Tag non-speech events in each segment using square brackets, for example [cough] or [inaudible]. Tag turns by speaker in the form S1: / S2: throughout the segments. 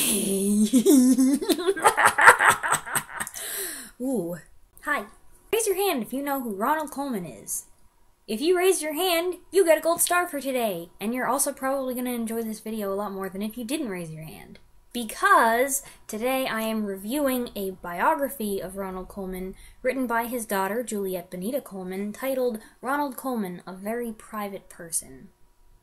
S1: [laughs] Ooh. Hi. Raise your hand if you know who Ronald Colman is. If you raise your hand, you get a gold star for today. And you're also probably going to enjoy this video a lot more than if you didn't raise your hand. Because today I am reviewing a biography of Ronald Colman written by his daughter, Juliet Benita Colman, titled Ronald Colman, A Very Private Person.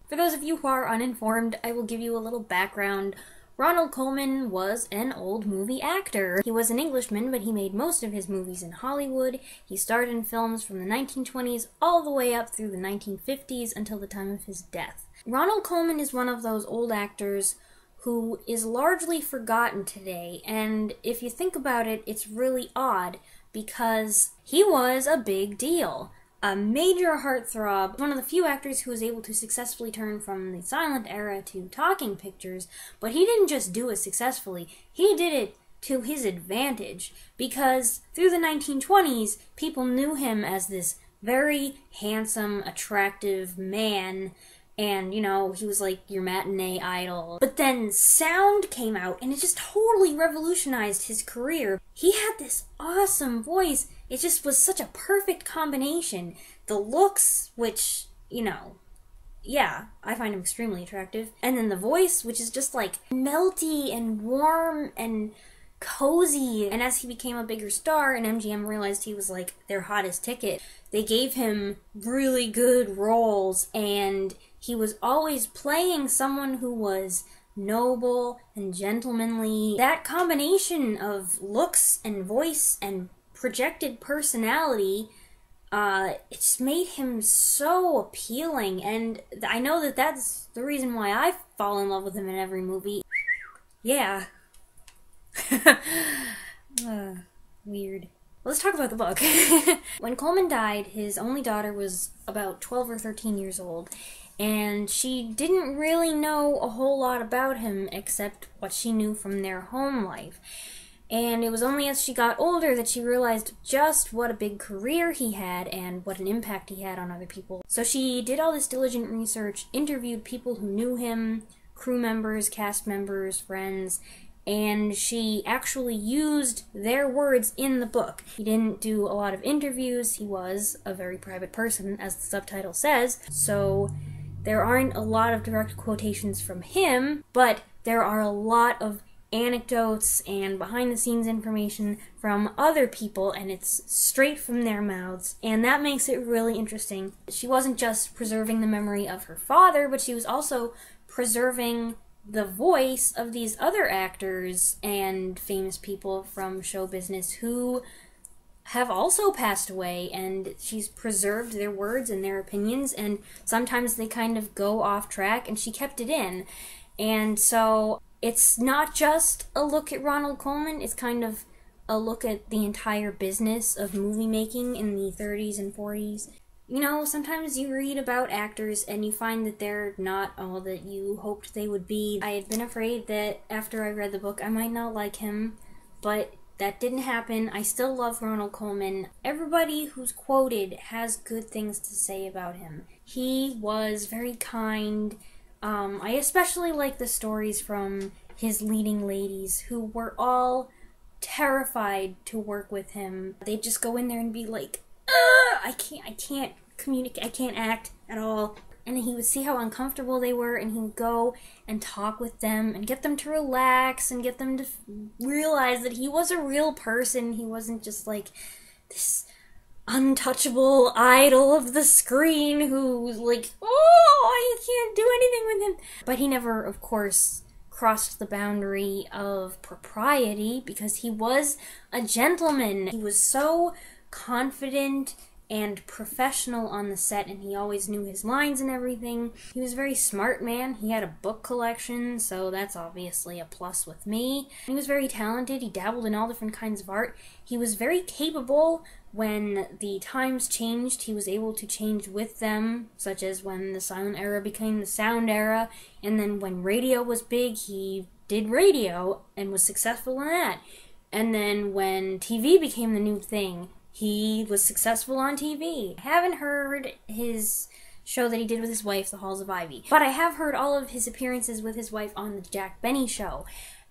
S1: For those of you who are uninformed, I will give you a little background Ronald Colman was an old movie actor. He was an Englishman, but he made most of his movies in Hollywood. He starred in films from the 1920s all the way up through the 1950s until the time of his death. Ronald Colman is one of those old actors who is largely forgotten today, and if you think about it, it's really odd because he was a big deal a major heartthrob, one of the few actors who was able to successfully turn from the silent era to talking pictures, but he didn't just do it successfully, he did it to his advantage because through the 1920s, people knew him as this very handsome, attractive man and you know he was like your matinee idol. But then sound came out and it just totally revolutionized his career. He had this awesome voice it just was such a perfect combination. The looks which you know yeah i find him extremely attractive. And then the voice which is just like melty and warm and cozy. And as he became a bigger star and mgm realized he was like their hottest ticket they gave him really good roles. And he was always playing someone who was noble and gentlemanly. That combination of looks and voice and projected personality, uh, it just made him so appealing. And I know that that's the reason why I fall in love with him in every movie. Yeah. [laughs] uh, weird. Let's talk about the book. [laughs] when colman died, his only daughter was about 12 or 13 years old, and she didn't really know a whole lot about him except what she knew from their home life. And it was only as she got older that she realized just what a big career he had and what an impact he had on other people. So she did all this diligent research, interviewed people who knew him, crew members, cast members, friends, and she actually used their words in the book. He didn't do a lot of interviews, he was a very private person, as the subtitle says, so there aren't a lot of direct quotations from him, but there are a lot of anecdotes and behind the scenes information from other people, and it's straight from their mouths, and that makes it really interesting. She wasn't just preserving the memory of her father, but she was also preserving the voice of these other actors and famous people from show business who have also passed away and she's preserved their words and their opinions and sometimes they kind of go off track and she kept it in and so it's not just a look at ronald Colman, it's kind of a look at the entire business of movie making in the 30s and 40s you know sometimes you read about actors and you find that they're not all that you hoped they would be i had been afraid that after i read the book i might not like him but that didn't happen. I still love Ronald Colman. Everybody who's quoted has good things to say about him. He was very kind. Um, I especially like the stories from his leading ladies who were all terrified to work with him. They'd just go in there and be like, I can't, I can't communicate, I can't act at all and he would see how uncomfortable they were and he would go and talk with them and get them to relax and get them to realize that he was a real person he wasn't just like this untouchable idol of the screen who's like oh you can't do anything with him. But he never of course crossed the boundary of propriety because he was a gentleman. He was so confident and professional on the set and he always knew his lines and everything. He was a very smart man. He had a book collection, so that's obviously a plus with me. He was very talented. He dabbled in all different kinds of art. He was very capable when the times changed, he was able to change with them, such as when the silent era became the sound era, and then when radio was big, he did radio and was successful in that. And then when TV became the new thing, he was successful on TV. I haven't heard his show that he did with his wife, The Halls of Ivy, but I have heard all of his appearances with his wife on the Jack Benny show.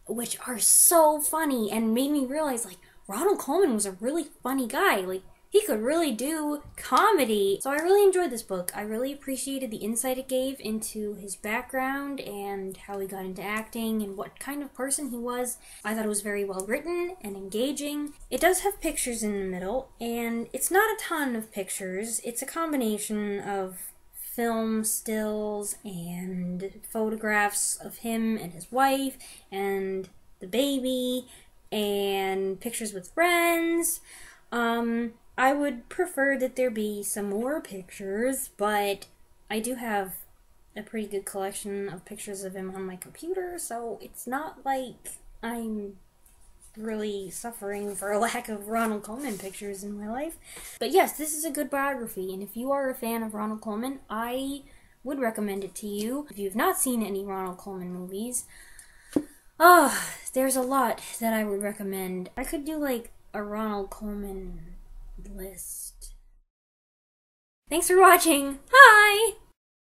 S1: which are so funny and made me realize like Ronald Colman was a really funny guy. Like he could really do comedy. So I really enjoyed this book. I really appreciated the insight it gave into his background and how he got into acting and what kind of person he was. I thought it was very well written and engaging. It does have pictures in the middle, and it's not a ton of pictures. It's a combination of film stills and photographs of him and his wife and the baby and pictures with friends. Um, I would prefer that there be some more pictures, but I do have a pretty good collection of pictures of him on my computer, so it's not like I'm really suffering for a [laughs] lack of Ronald Colman pictures in my life. But yes, this is a good biography, and if you are a fan of Ronald Colman, I would recommend it to you. If you've not seen any Ronald Colman movies, oh, there's a lot that I would recommend. I could do like a Ronald Colman list. Thanks for watching. Hi!